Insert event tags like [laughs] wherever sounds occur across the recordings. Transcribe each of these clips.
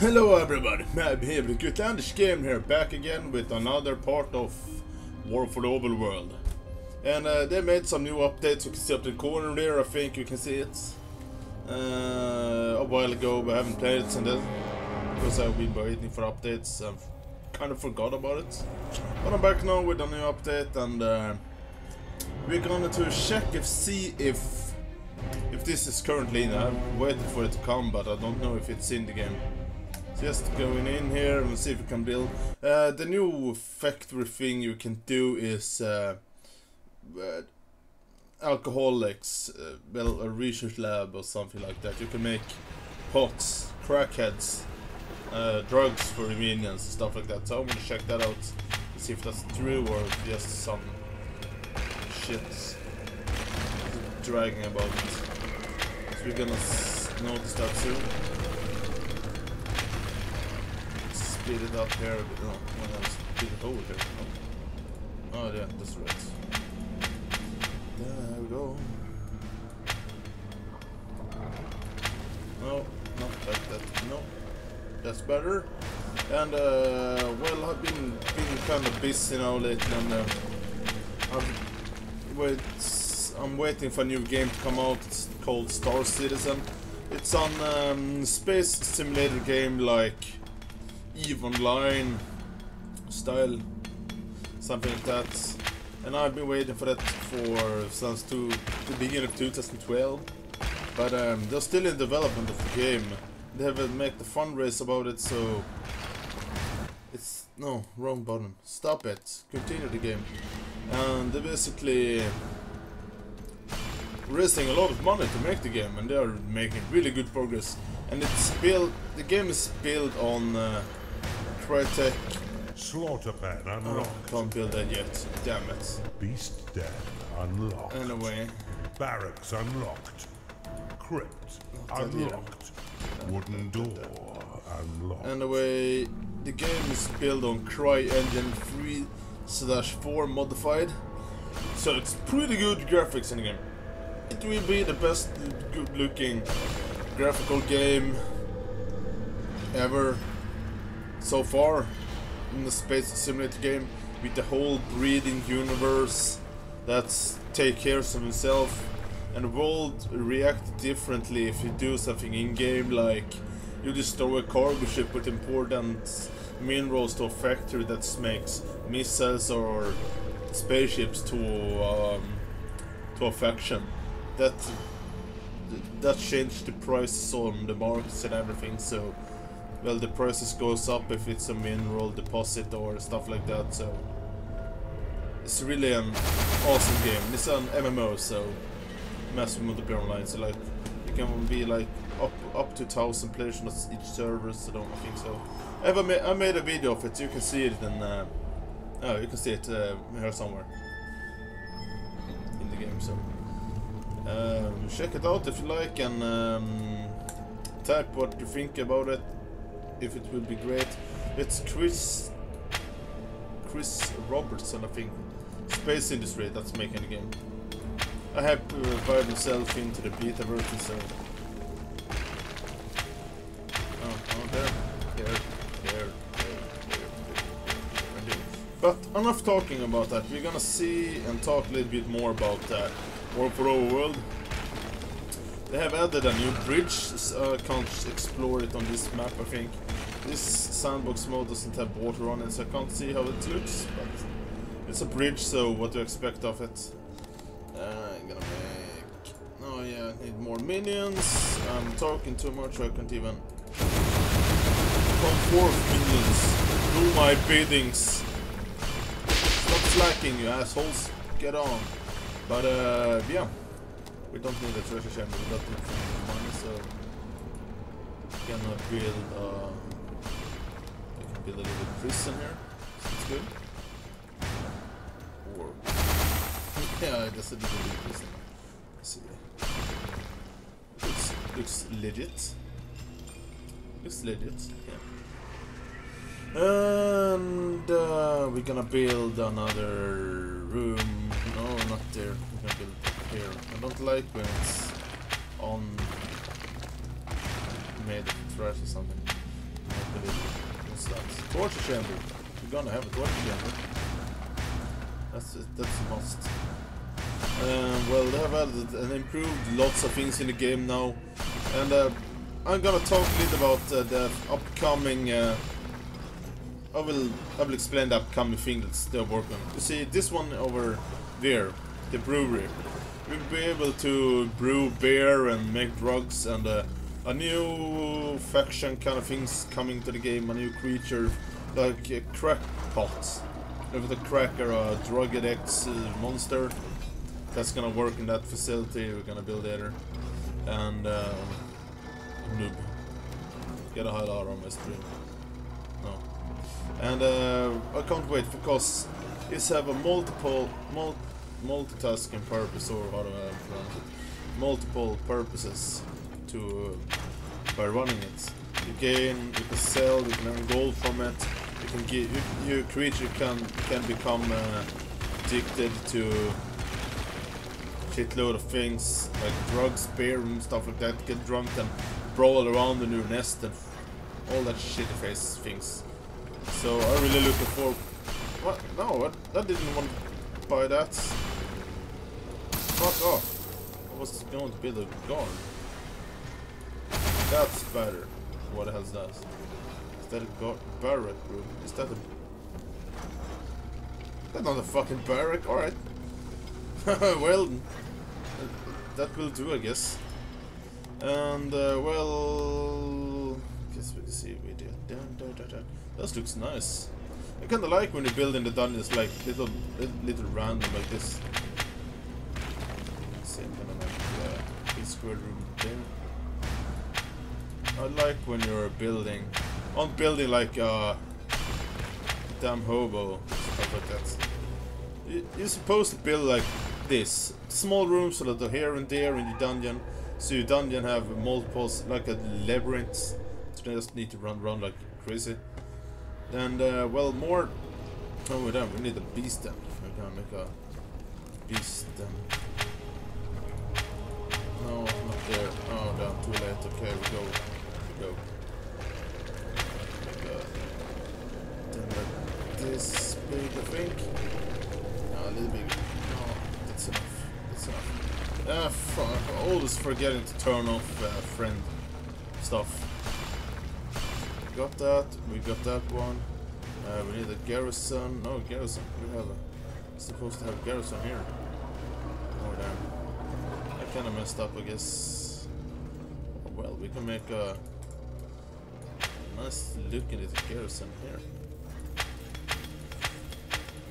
Hello everybody, Mab here with Gutlandish Game here, back again with another part of War for the Overworld. And uh, they made some new updates, you can see up the corner there, I think you can see it. Uh, a while ago, but I haven't played it since then, because I've been waiting for updates, I've kind of forgot about it. But I'm back now with a new update, and uh, we're gonna to check if, see if if this is currently in. I'm waiting for it to come, but I don't know if it's in the game. Just going in here and see if we can build. Uh, the new factory thing you can do is uh, uh, alcoholics, uh, well, a research lab or something like that. You can make pots, crackheads, uh, drugs for minions stuff like that. So I'm gonna check that out see if that's true or just some shit dragging about. So we're gonna notice that soon. Speed it up here. No, no, speed it over here. No. Oh yeah, that's right. There we go. No, not like that. No, that's better. And uh, well, I've been been kind of busy now lately, and uh, I'm wait, I'm waiting for a new game to come out. It's called Star Citizen. It's on um, space simulator game like EVE Online style, something like that. And I've been waiting for that for since to the beginning of 2012. But um, they're still in development of the game. They haven't made the fundraise about it, so it's no wrong button. Stop it. Continue the game. And they're basically raising a lot of money to make the game, and they are making really good progress. And it's built. The game is built on uh, Crytek. Slaughter pad Oh, unlocked. can't build that yet. Damn it. Beast den unlocked. Anyway, Barracks unlocked. Crypt unlocked. Wooden door unlocked. anyway, the game is built on CryEngine 3 slash 4 modified, so it's pretty good graphics in the game. It will be the best good looking graphical game ever so far in the space simulator game with the whole breeding universe that take care of himself and the world react differently if you do something in game like you destroy a cargo ship with important minerals to a factory that makes missiles or spaceships to um, to a faction. That that changed the prices on the markets and everything so well the prices goes up if it's a mineral deposit or stuff like that so it's really an awesome game. It's an MMO so massive multiplayer online so like it can be like up up to thousand players on each server so I don't think so. I, have ma I made a video of it you can see it in uh, oh you can see it uh, here somewhere in the game so um, check it out if you like and um, type what you think about it if it will be great. It's Chris Chris Robertson, I think. Space Industry that's making the game. I have uh, invited myself into the beta version, so. Oh, oh, there, there, there, there, there. But enough talking about that. We're gonna see and talk a little bit more about that. War for Overworld. They have added a new bridge. so I can't explore it on this map, I think. This sandbox mode doesn't have water on it, so I can't see how it looks. But it's a bridge, so what to expect of it? Uh, I'm gonna make. Oh yeah, I need more minions. I'm talking too much. I can't even. Come forth, minions. Do my biddings. Stop slacking, you assholes. Get on. But uh, yeah. We don't need a treasure chamber, we got enough money, so uh, build uh, we can build a little prison here. Sounds good. Or yeah, just a little prison. Let's see. Looks looks legit. Looks legit, yeah. And uh, we're gonna build another room. No, not there. We're gonna build here. I don't like when it's on made of trash or something. It. That? Torture chamber. We're gonna have a torture chamber. That's a, that's a must. Um, well, they have added and improved lots of things in the game now, and uh, I'm gonna talk a bit about uh, the upcoming. Uh, I will I will explain the upcoming thing that's they're working. You see, this one over there, the brewery, we'll be able to brew beer and make drugs and. Uh, a new faction kind of things coming to the game, a new creature like a crackpot. With a cracker, a drug addict uh, monster that's gonna work in that facility we're gonna build there. And uh, noob. Get a high lot on my stream. No. And uh, I can't wait because it's have a multiple mul multitasking purpose or? Multiple purposes to uh, by running it. You gain, you can sell, you can earn gold from it. You can get you, your creature can can become uh, addicted to shitload of things like drugs, beer, and stuff like that. Get drunk and brawl around in your nest and all that shitty face things. So I'm really looking for. What? No, I, I didn't want to buy that. Fuck off. I was going to build a guard. That's better. What the hell's that? Is that a barrack room? Is that a... That's not a fucking barrack, alright. [laughs] well, that will do, I guess. And, uh, well... guess we can see we did. Dun. This looks nice. I kinda like when you build in the dungeons like little, little random like this. Same kind of like uh, square room there. I like when you're building, on building like a uh, damn hobo, stuff like that. You're supposed to build like this, small rooms that they're here and there in the dungeon. So your dungeon have multiples, like a labyrinth. So they just need to run around like crazy. And uh, well, more. Oh, we don't. We need a beast den. We're gonna make a beast den. No, not there. Oh, damn, too late. Okay, we go go. Then like this big, I think. No, a little bigger. No, that's enough. That's enough. Ah, fuck. I'm always forgetting to turn off uh, friend stuff. We got that. We got that one. Uh, we need a garrison. No, garrison. We have a. Supposed to have garrison here. Oh damn. I kind of messed up, I guess. Well, we can make a nice looking little garrison here.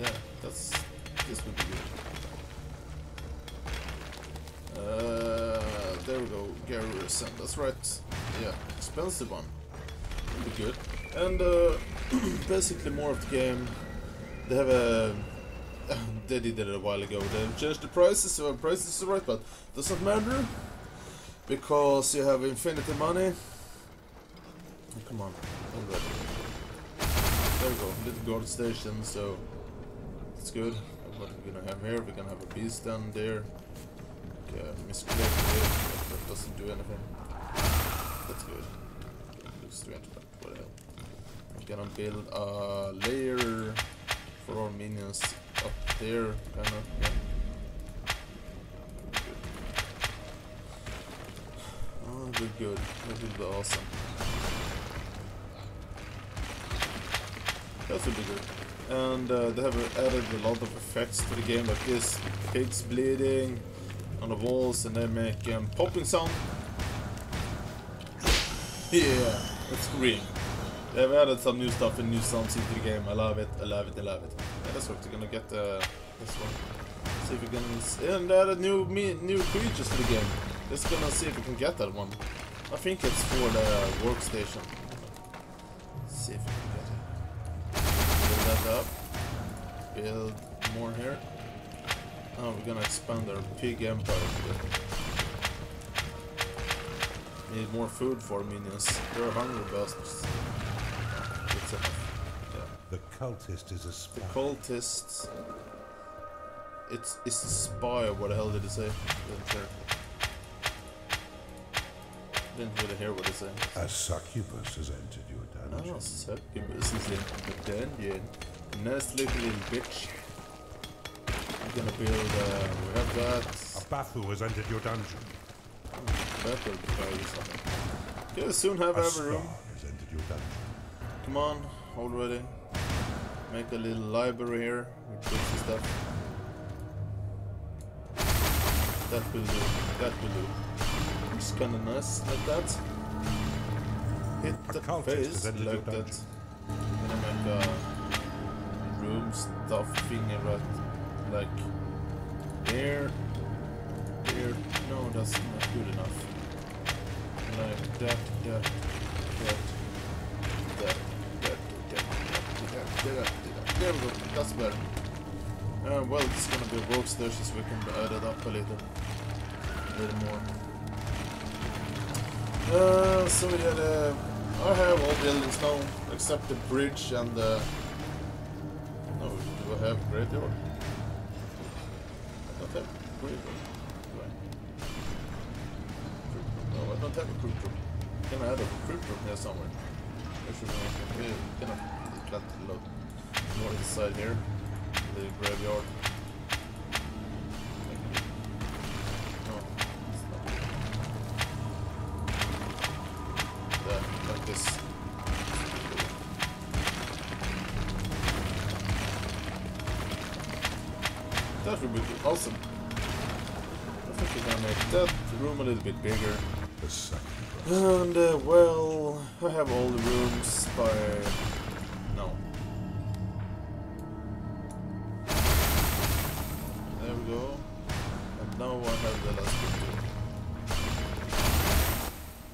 Yeah, that's this would be good. Uh, there we go, garrison. That's right. Yeah, expensive one. Would be good. And uh, [clears throat] basically more of the game. They have a. [sighs] they did it a while ago. They changed the prices, so prices are right, but doesn't matter because you have infinity money Oh, come on, I'm. There we go, little guard station, so that's good. What we're gonna have here, we're gonna have a beast down there. Okay, uh, misclick here, that doesn't do anything. That's good. Looks strange, but what the hell. I'm gonna build a layer for our minions up there, kinda, yeah. Oh, good, good. That will be awesome. That would be good. And uh, they have added a lot of effects to the game, like this pigs bleeding on the walls, and they make um, popping sound. yeah, that's green. They've added some new stuff and new sounds into the game. I love it. I love it. I love it. Yeah, let's hope they're gonna get uh, this one. See if we can. And they added new me new creatures to the game. Just gonna see if we can get that one. I think it's for the workstation. Let's see if that up. Build more here. Oh, we're gonna expand our pig empire. Need more food for minions. They're hungry bastards. Yeah. The cultist is a spy. The cultist. It's it's a spy. What the hell did he say? Didn't really hear what he said. A succubus has entered your dungeon. Oh, succubus is in the dungeon. Nice little, bitch. I'm gonna build, uh, we have that. A bathu has entered your dungeon. Better something. Okay, soon have A every room. has entered your dungeon. Come on, already. Make a little library here with books stuff. That will do. That will do. It's kinda nice like that. Hit the face has entered your like that. Dungeon. Gonna make a room stuff thingy right like here. Here. No, that's not good enough. Like that, that, that, that, that, that, that, that, that. There we go. That's better. Uh, well, it's gonna be a workstation, so we can add it up a little, a little more. Uh, so yeah, the, I have all buildings now, except the bridge and the have graveyard? I don't have graveyard. Do I? No, I don't have a crew troop. Can I have a crew troop here somewhere? There should be kind of flat load. More inside here, the graveyard. That would be awesome. I think we're gonna make that room a little bit bigger. And, uh, well, I have all the rooms by... No. There we go. And now I have the last room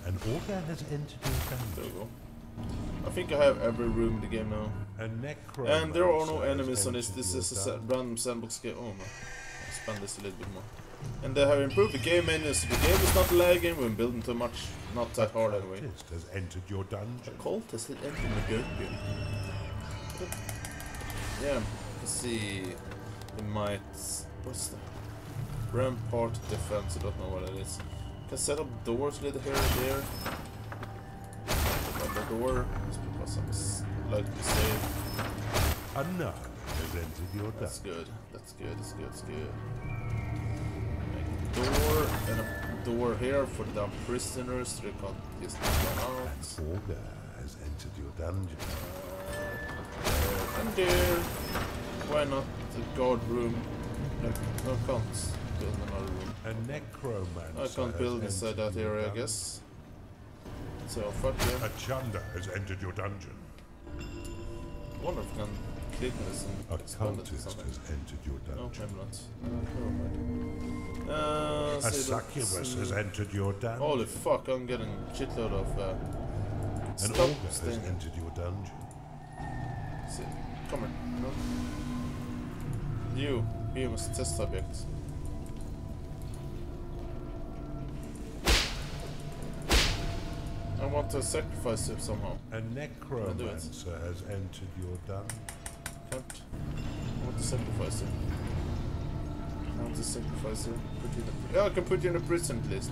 An order has entered your too. There we go. I think I have every room in the game now. A And there are no enemies on this. This is a random sandbox game. Oh man. I'll expand this a little bit more. And they have improved the game menu, so the game is not lagging when building too much. Not that hard anyway. Cultist has entered your dungeon. Cultist is entering the dungeon. Yeah, let's see. The might. What's the. Rampart defense, I don't know what it is. Can set up doors a little here and there. The door, just because I'm s- like to save. Nun has entered your That's good, that's good, that's good, that's good. Make a door and a door here for the prisoners so they can't just run out. An order has entered your dungeon. And there. Why not the guard room? No, no, I can't build another room. A necromancer I can't build inside that area, I guess. So, fuck. A Chunder has entered your dungeon. I wonder if I can click this A and to cultist has entered your No, dungeon. maybe not. Uh. A succubus has entered your dungeon. Holy fuck, I'm getting shitload of uh, An ogre has entered your dungeon. See, come here. No. You, you must test subject. Want to sacrifice him somehow. A necromancer has entered your dungeon. Can't. I want to sacrifice him. I want to sacrifice him. Put you in a, yeah, I can put you in a prison least.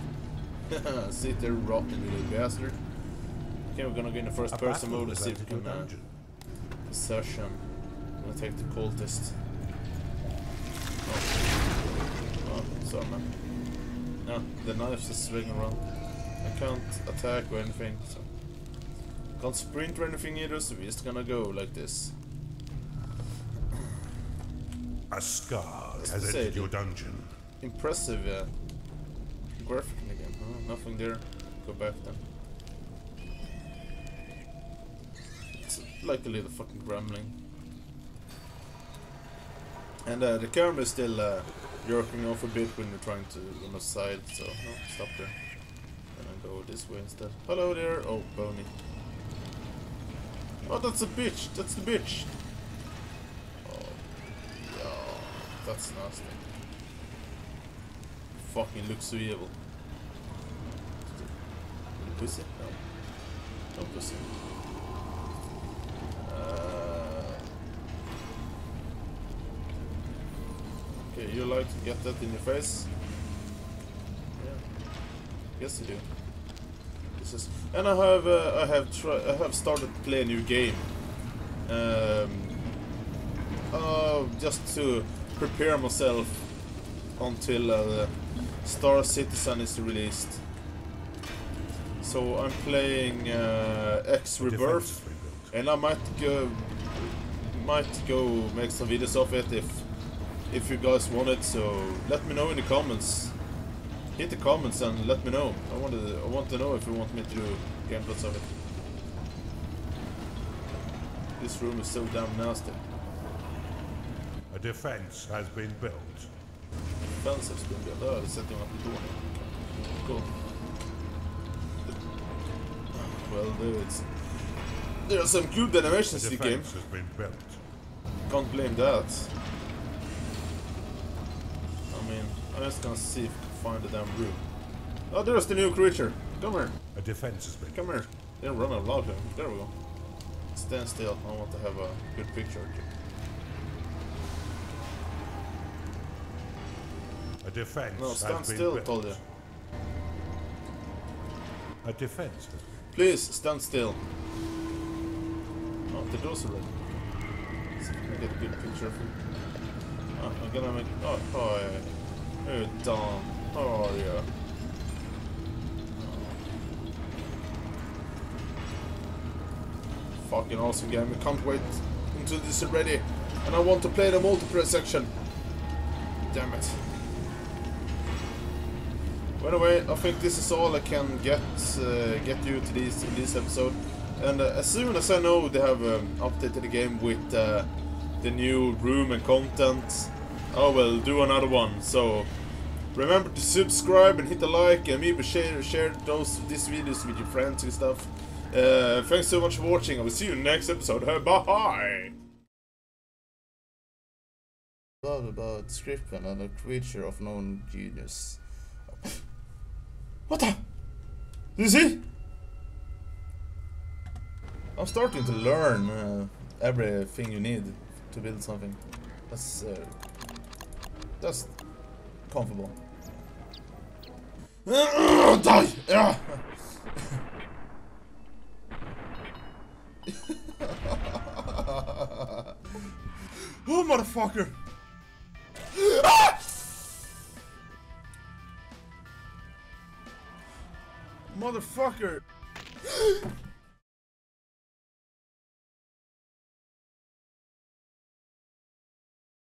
[laughs] Sit there rotting, you little bastard. Okay, we're gonna go in the first A person mode and see if we can uh, possession. I'm gonna take the cultist. Oh, oh sorry man. No, the knife's just swinging around. I can't attack or anything, so. Can't sprint or anything either, so we're just gonna go like this. A scar has entered your dungeon. Impressive uh, graphic again. Oh, nothing there. Go back then. It's like a little fucking gremlin. And uh, the camera is still uh, jerking off a bit when you're trying to on the side, so no, stop there. This way instead. Hello there. Oh, Boney. Oh, that's a bitch. That's the bitch. Oh, yeah, that's nasty. Fucking looks so evil. Pussy? No. No pussy. Uh, okay, you like to get that in your face? Yeah. Yes you do. And I have uh, I have I have started to play a new game. Um, uh, just to prepare myself until uh, Star Citizen is released. So I'm playing uh, X Rebirth, has been built. and I might go might go make some videos of it if if you guys want it. So let me know in the comments. Hit the comments and let me know. I want to I want to know if you want me to do gameplays of it. This room is so damn nasty. A defense has been built. Fence has been built. Oh, they're setting up the door. Cool. Well, there it's there are some good animations in the game. defense has been built. Can't blame that. I mean, I'm just can't see if I find the damn room. Oh, there's the new creature. Come here. A defense has been Come here. Didn't run out loud. There we go. Stand still. I want to have a good picture. A defense No, stand still, built. told you. A defense Please, stand still. Oh, the doors. See I can get a good picture of you. Oh, ah, I'm gonna make... Oh, oh yeah. Hey, Don. How yeah. Fucking awesome game. I can't wait until this is ready. And I want to play the multiplayer section. Damn it. But anyway, I think this is all I can get uh, get you to this in this episode. And uh, as soon as I know they have um, updated the game with uh, the new room and content, I will do another one. So remember to subscribe and hit the like and maybe share share those these videos with your friends and stuff. Uh, thanks so much for watching. I will see you next episode. [laughs] Bye. About Scripin and a creature of known genius. What the? Do you see? I'm starting to learn uh, everything you need to build something. That's uh, that's comfortable. Die! [laughs] Oh, motherfucker! Ah! Motherfucker!